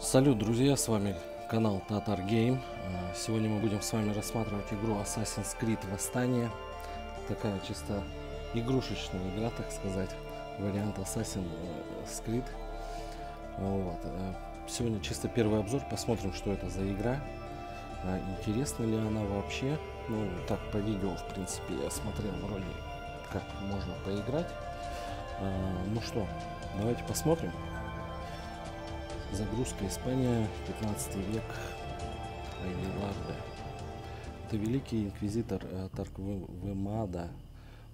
Салют, друзья, с вами канал Татар Game. Э, Сегодня мы будем с вами рассматривать игру Assassin's Creed Восстание. Такая чисто игрушечная игра, так сказать, вариант Assassin's Creed. Вот. э, Сегодня чисто первый обзор, посмотрим, что это за игра. э, Интересна ли она вообще? Ну, так, по видео, в принципе, я смотрел вроде, как можно поиграть. Э, Ну что, давайте посмотрим. Загрузка Испания, 15 век, Айлиларда. Это великий инквизитор э, Тарквемада.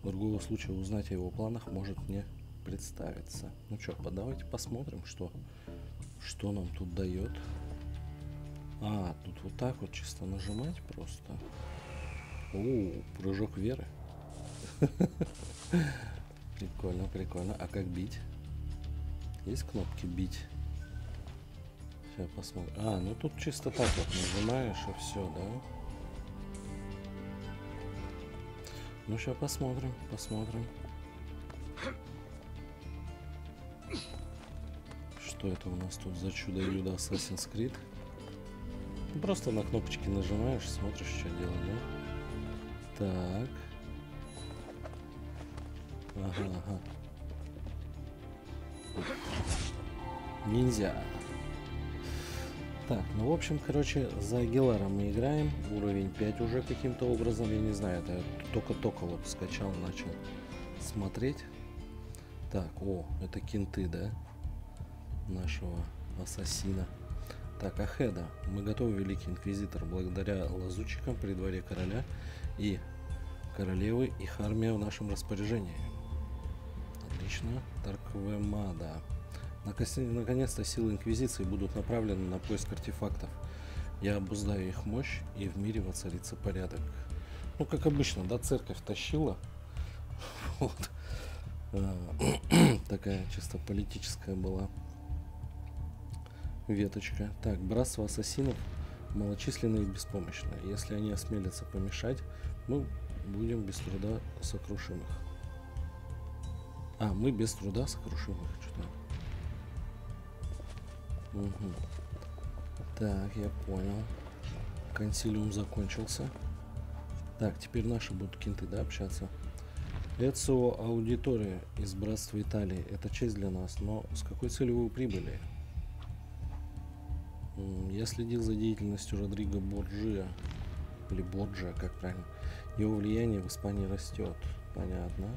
Другого случая узнать о его планах может не представиться. Ну что, давайте посмотрим, что, что нам тут дает. А, тут вот так вот чисто нажимать просто. О, прыжок веры. Прикольно, прикольно. А как бить? Есть кнопки бить? Сейчас посмотрим. А, ну тут чисто так вот нажимаешь и все, да? Ну сейчас посмотрим, посмотрим. Что это у нас тут за чудо-юдо Assassin's Creed? Просто на кнопочки нажимаешь, смотришь, что делать, да? Так. Ага, ага. Ниндзя. Так, ну в общем, короче, за Агилара мы играем. Уровень 5 уже каким-то образом, я не знаю, это только-только вот скачал, начал смотреть. Так, о, это кенты, да? Нашего ассасина. Так, Ахеда. Мы готовы, Великий Инквизитор, благодаря лазутчикам при дворе короля и королевы, их армия в нашем распоряжении. Отлично. Тарквемада. Накос- Наконец-то силы Инквизиции будут направлены на поиск артефактов. Я обуздаю их мощь, и в мире воцарится порядок. Ну, как обычно, да, церковь тащила. Вот. А, Такая чисто политическая была веточка. Так, братство ассасинов малочисленны и беспомощны. Если они осмелятся помешать, мы будем без труда сокрушим их. А, мы без труда сокрушим их. Что-то Мгм. Так, я понял. Консилиум закончился. Так, теперь наши будут кенты, да, общаться. Эцио Аудитория из Братства Италии. Это честь для нас, но с какой целью вы прибыли? Я следил за деятельностью Родриго Борджиа. Или Борджа, как правильно. Его влияние в Испании растет. Понятно.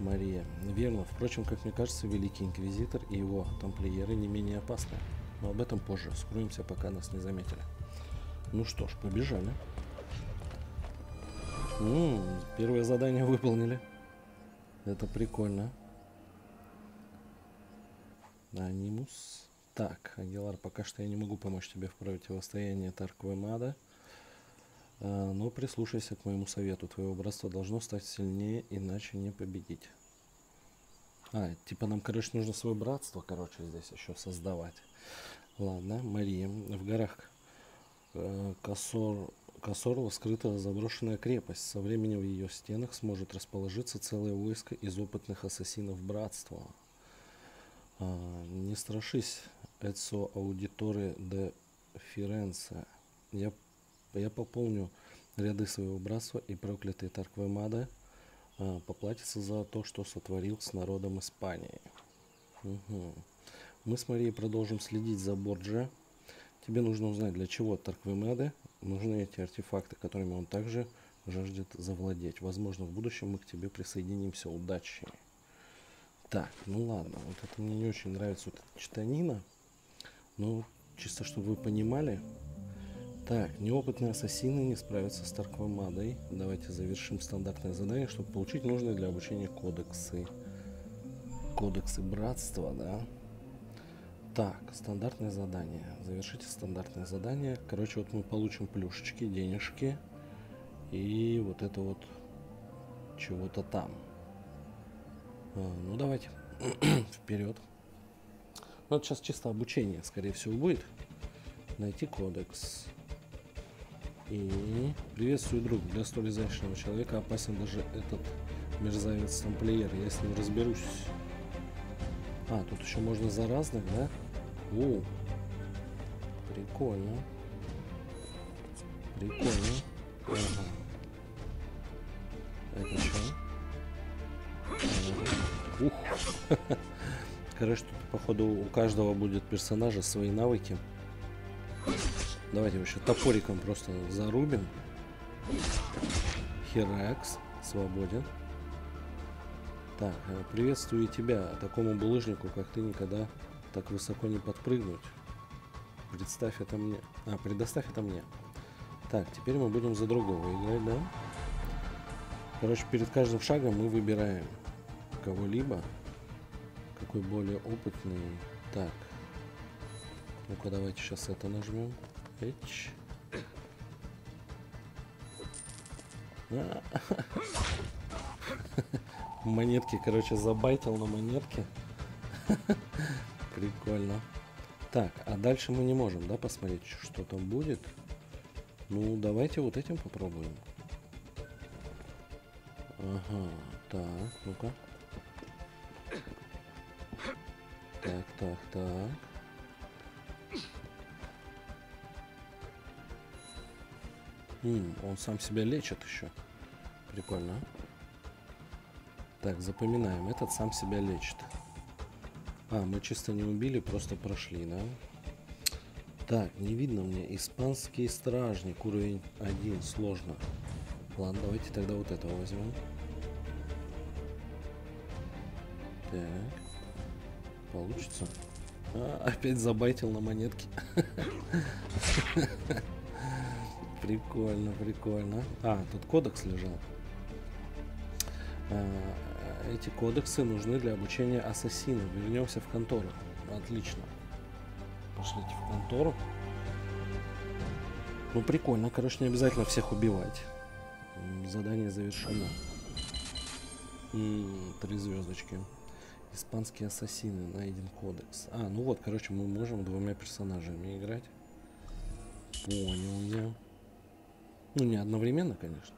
Мария. Верно. Впрочем, как мне кажется, Великий Инквизитор и его тамплиеры не менее опасны. Но об этом позже. Скроемся, пока нас не заметили. Ну что ж, побежали. М, первое задание выполнили. Это прикольно. Анимус. Так, Агилар, пока что я не могу помочь тебе в противостоянии Тарквемада. А, но прислушайся к моему совету. Твое братство должно стать сильнее, иначе не победить. А, типа нам, короче, нужно свое братство, короче, здесь еще создавать. Ладно, Мария. В горах э, Косор, Косорла скрыта заброшенная крепость. Со временем в ее стенах сможет расположиться целое войско из опытных ассасинов братства. А, не страшись, Эцо Аудиторе де Фиренце. Я, я пополню ряды своего братства, и проклятый Тарквемада а, поплатится за то, что сотворил с народом Испании. Мгм. Мы с Марией продолжим следить за Борджа. Тебе нужно узнать, для чего Тарквемаде нужны эти артефакты, которыми он также жаждет завладеть. Возможно, в будущем мы к тебе присоединимся. Удачи. Так, ну ладно, вот это мне не очень нравится вот эта читанина. Но чисто, чтобы вы понимали. Так, неопытные ассасины не справятся с Тарквамадой. Давайте завершим стандартное задание, чтобы получить нужные для обучения кодексы. Кодексы братства, да? Так, стандартное задание. Завершите стандартное задание. Короче, вот мы получим плюшечки, денежки. И вот это вот чего-то там. А, ну, давайте. Вперед. Ну, это сейчас чисто обучение, скорее всего, будет. Найти кодекс. И приветствую, друг. Для столь изящного человека опасен даже этот мерзавец тамплиер. Я с ним разберусь. А, тут еще можно за разных, да? О, Прикольно. Прикольно. Ага. Это что? Ух. Короче, тут, походу, у каждого будет персонажа свои навыки. Давайте вообще топориком просто зарубим. Херакс. Свободен. Так, э, приветствую тебя, такому булыжнику, как ты, никогда так высоко не подпрыгнуть. Представь это мне. А, предоставь это мне. Так, теперь мы будем за другого играть, да? Короче, перед каждым шагом мы выбираем кого-либо, какой более опытный. Так, ну-ка давайте сейчас это нажмем. А. Монетки, короче, забайтил на монетке. Прикольно. Так, а дальше мы не можем, да, посмотреть, что там будет? Ну, давайте вот этим попробуем. Ага, так, ну-ка. Так, так, так. Он сам себя лечит еще. Прикольно. Так, запоминаем. Этот сам себя лечит. А, мы чисто не убили, просто прошли, да? Так, не видно мне. Испанский стражник, уровень 1, сложно. Ладно, давайте тогда вот этого возьмем. Так. Получится. А, опять забайтил на монетке. Прикольно, прикольно. А, тут кодекс лежал. А, эти кодексы нужны для обучения ассасинов. Вернемся в контору. Отлично. Пошлите в контору. Ну, прикольно. Короче, не обязательно всех убивать. Задание завершено. Три звездочки. Испанские ассасины. Найден кодекс. А, ну вот, короче, мы можем двумя персонажами играть. Понял я. Ну, не одновременно, конечно.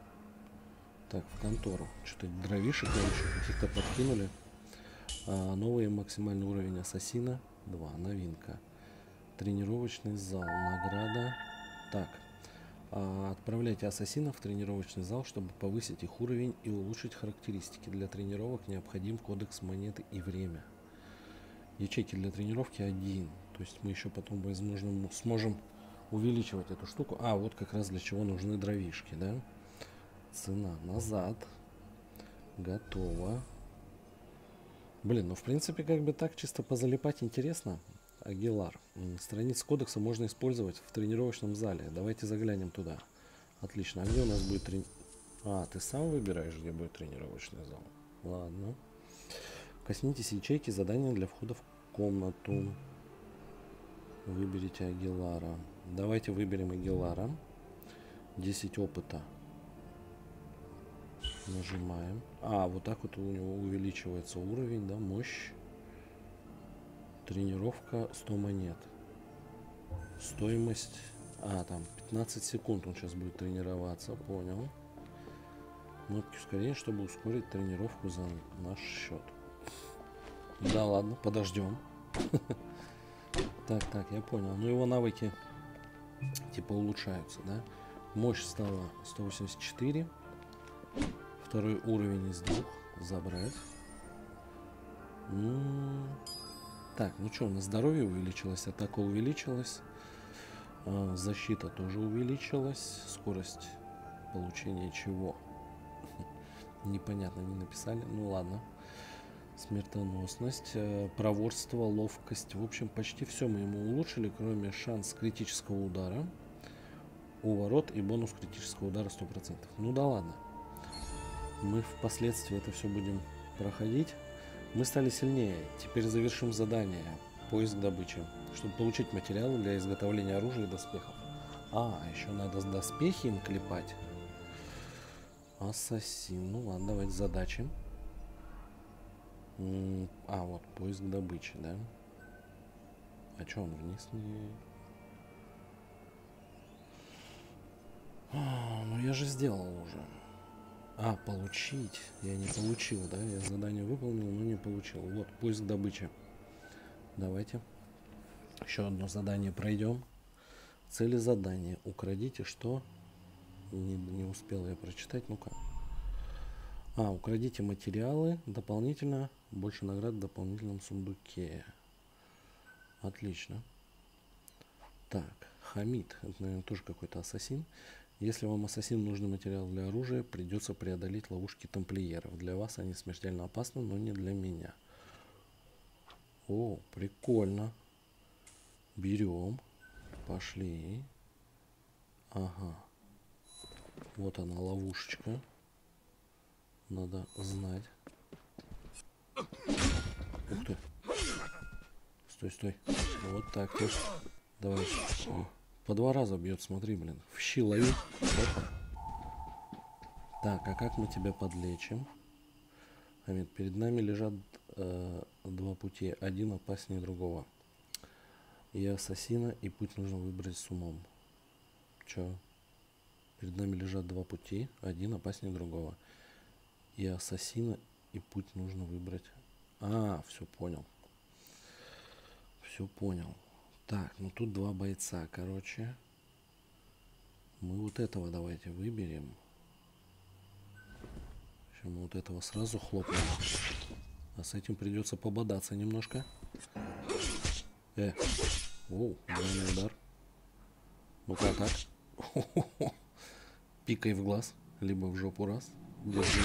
Так, в контору. Что-то дровишек еще каких-то подкинули. А, новый максимальный уровень ассасина. 2. Новинка. Тренировочный зал. Награда. Так. А, отправляйте ассасинов в тренировочный зал, чтобы повысить их уровень и улучшить характеристики. Для тренировок необходим кодекс монеты и время. Ячейки для тренировки 1. То есть мы еще потом, возможно, сможем увеличивать эту штуку. А, вот как раз для чего нужны дровишки, да? Цена назад. Готово. Блин, ну в принципе как бы так чисто позалипать интересно. Агилар. Страниц кодекса можно использовать в тренировочном зале. Давайте заглянем туда. Отлично. А где у нас будет трени... А, ты сам выбираешь, где будет тренировочный зал. Ладно. Коснитесь ячейки задания для входа в комнату. Выберите Агилара. Давайте выберем Агилара. 10 опыта. Нажимаем. А, вот так вот у него увеличивается уровень, да, мощь. Тренировка 100 монет. Стоимость... А, там 15 секунд он сейчас будет тренироваться, понял. Кнопки ускорения, чтобы ускорить тренировку за наш счет. Да ладно, подождем. Так, так, я понял. Ну его навыки типа улучшаются, да? Мощь стала 184. Второй уровень из двух забрать. Так, ну что, у нас здоровье увеличилось, атака увеличилась. А, защита тоже увеличилась. Скорость получения чего? Непонятно, не написали. Ну ладно. Смертоносность, э, проворство, ловкость. В общем, почти все мы ему улучшили, кроме шанс критического удара. Уворот и бонус критического удара 100%. Ну да ладно. Мы впоследствии это все будем проходить. Мы стали сильнее. Теперь завершим задание. Поиск добычи. Чтобы получить материалы для изготовления оружия и доспехов. А, еще надо доспехи им клепать. Ассасин. Ну ладно, давайте задачи. А, вот, поиск добычи, да? А что он вниз не... А, ну я же сделал уже. А, получить. Я не получил, да? Я задание выполнил, но не получил. Вот, поиск добычи. Давайте. Еще одно задание пройдем. Цели задания. Украдите что? Не, не успел я прочитать. Ну-ка. А, украдите материалы. Дополнительно. Больше наград в дополнительном сундуке. Отлично. Так, Хамид. Это, наверное, тоже какой-то ассасин. Если вам ассасин нужный материал для оружия, придется преодолеть ловушки тамплиеров. Для вас они смертельно опасны, но не для меня. О, прикольно. Берем. Пошли. Ага. Вот она, ловушечка. Надо знать. Ух ты. Стой, стой. Вот так вот. Давай. О, по два раза бьет, смотри, блин. В щи лови. Вот. Так, а как мы тебя подлечим? Хамид, перед нами лежат э, два пути. Один опаснее другого. И ассасина, и путь нужно выбрать с умом. Чё? Перед нами лежат два пути. Один опаснее другого. И ассасина, и путь нужно выбрать. А, все понял. Все понял. Так, ну тут два бойца, короче. Мы вот этого давайте выберем. Сейчас мы вот этого сразу хлопнем. А с этим придется пободаться немножко. Э. Оу, двойной удар. Ну-ка, так. Пикай в глаз, либо в жопу раз. Держи.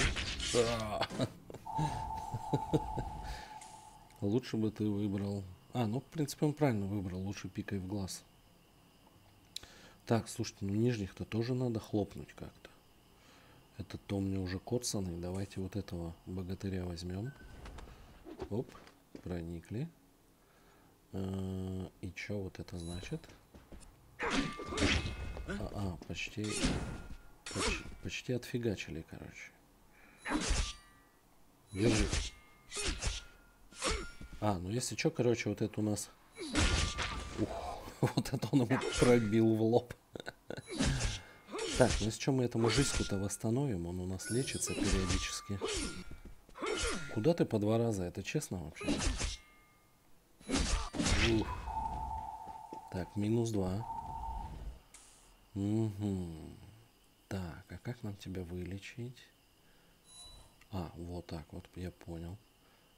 Лучше бы ты выбрал... А, ну, в принципе, он правильно выбрал. Лучше пикай в глаз. Так, слушайте, ну нижних-то тоже надо хлопнуть как-то. Этот том мне уже коцанный. Давайте вот этого богатыря возьмем. Оп, проникли. А, и что вот это значит? А, а почти, почти, почти отфигачили, короче. Держи. А, ну если что, короче, вот это у нас... Ух, вот это он ему пробил в лоб. Так, ну если что, мы этому жизнь-то восстановим, он у нас лечится периодически. Куда ты по два раза? Это честно вообще? Ух. Так, минус два. Угу. Так, а как нам тебя вылечить? А, вот так вот, я понял.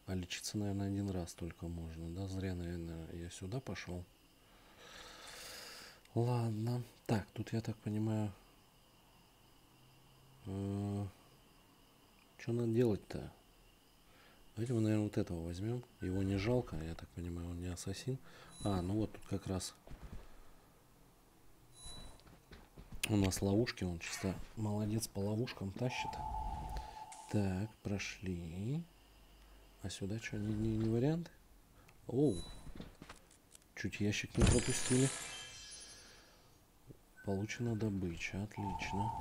А лечиться, наверное, один раз только можно, да? Зря, наверное, я сюда пошел. Ладно. Так, тут, я так понимаю... Э, что надо делать-то? Давайте мы, наверное, вот этого возьмем. Его не жалко, я так понимаю, он не ассасин. А, ну вот тут как раз у нас ловушки, он чисто молодец по ловушкам тащит. Так, прошли. А сюда что, не, не, не вариант? Оу. Чуть ящик не пропустили. Получена добыча, отлично.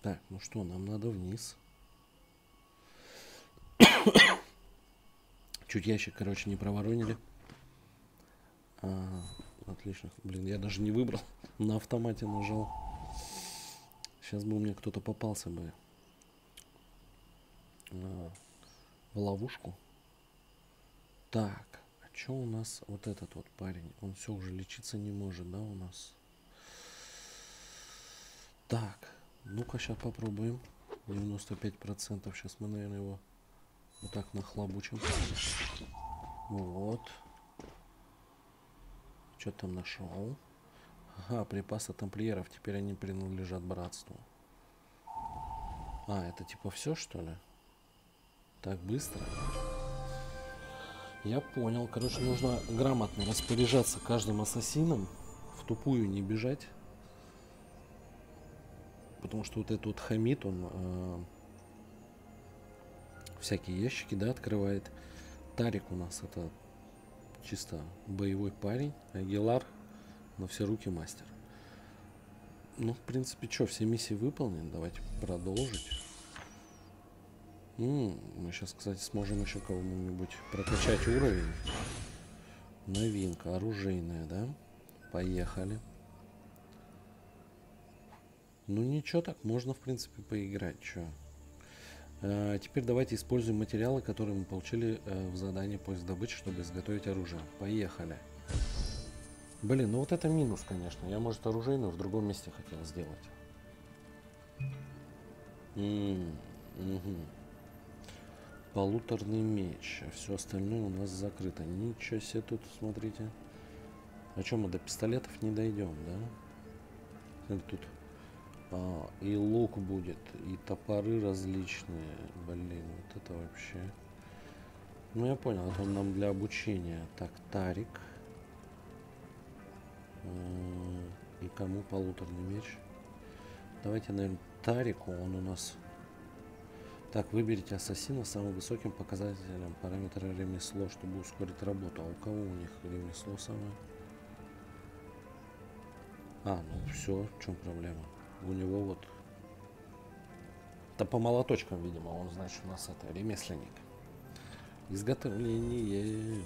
Так, ну что, нам надо вниз. Чуть ящик, короче, не проворонили. А, отлично. Блин, я даже не выбрал. На автомате нажал. Сейчас бы у меня кто-то попался бы. А, в ловушку. Так, а что у нас вот этот вот парень? Он все уже лечиться не может, да, у нас? Так, ну-ка сейчас попробуем. 95%. Сейчас мы, наверное, его вот так нахлобучим. Вот. Что там нашел? Ага, припасы тамплиеров. Теперь они принадлежат братству. А, это типа все, что ли? Так быстро? Я понял. Короче, нужно грамотно распоряжаться каждым ассасином. В тупую не бежать. Потому что вот этот вот хамит, он э, всякие ящики, да, открывает. Тарик у нас это чисто боевой парень. Агилар на все руки мастер. Ну, в принципе, что, все миссии выполнены. Давайте продолжить. М -м, мы сейчас, кстати, сможем еще кого-нибудь прокачать уровень. Новинка, оружейная, да? Поехали. Ну ничего так, можно, в принципе, поиграть. Что? Э, теперь давайте используем материалы, которые мы получили э, в задании поиск добычи, чтобы изготовить оружие. Поехали. Блин, ну вот это минус, конечно. Я, может, оружейную в другом месте хотел сделать. М, мгм. Полуторный меч. А все остальное у нас закрыто. Ничего себе тут, смотрите. А что, мы до пистолетов не дойдем, да? Тут а, и лук будет, и топоры различные. Блин, вот это вообще. Ну, я понял, это нам для обучения. Так, Тарик. М, И кому полуторный меч? Давайте, наверное, Тарику. Он у нас... Так, выберите ассасина с самым высоким показателем параметра ремесло, чтобы ускорить работу. А у кого у них ремесло самое? А, ну все, в чем проблема? У него вот... Да по молоточкам, видимо, он, значит, у нас это ремесленник. Изготовление.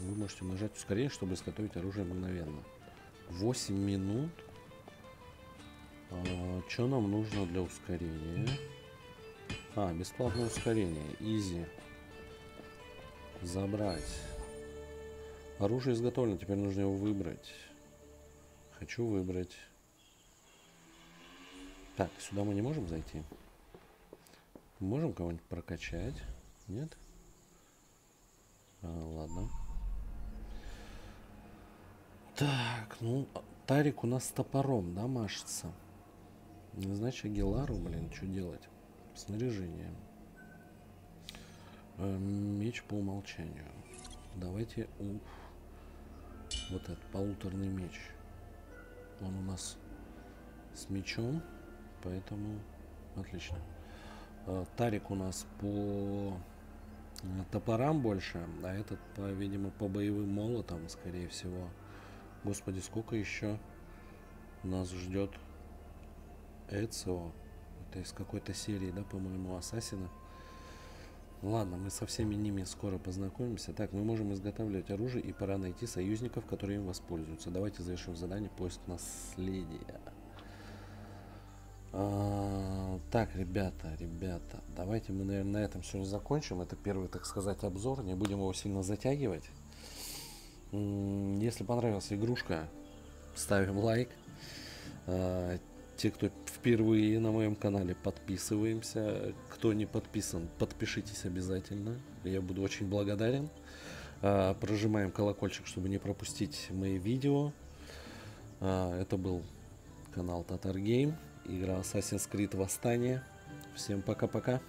Вы можете нажать ускорение, чтобы изготовить оружие мгновенно. 8 минут. что нам нужно для ускорения? А, бесплатное ускорение. Изи. Забрать. Оружие изготовлено, теперь нужно его выбрать. Хочу выбрать. Так, сюда мы не можем зайти? Можем кого-нибудь прокачать? Нет? А, ладно. Так, ну, Тарик у нас с топором, да, машется? Ну, Значит, Агилару, блин, что делать? Снаряжение. Э, Меч по умолчанию. Давайте у вот этот полуторный меч. Он у нас с мечом, поэтому отлично. Э, Тарик у нас по э, топорам больше, а этот, по, видимо, по боевым молотам, скорее всего. Господи, сколько еще нас ждет Эцио. Это из какой-то серии, да, по-моему, Ассасина. Ладно, мы со всеми ними скоро познакомимся. Так, мы можем изготавливать оружие и пора найти союзников, которые им воспользуются. Давайте завершим задание поиск наследия. А, так, ребята, ребята, давайте мы, наверное, на этом все закончим. Это первый, так сказать, обзор. Не будем его сильно затягивать. Если понравилась игрушка, ставим лайк. Те, кто впервые на моем канале, подписываемся. Кто не подписан, подпишитесь обязательно. Я буду очень благодарен. А, Прожимаем колокольчик, чтобы не пропустить мои видео. А, Это был канал Татар Гейм. Игра Assassin's Creed Восстание. Всем пока-пока.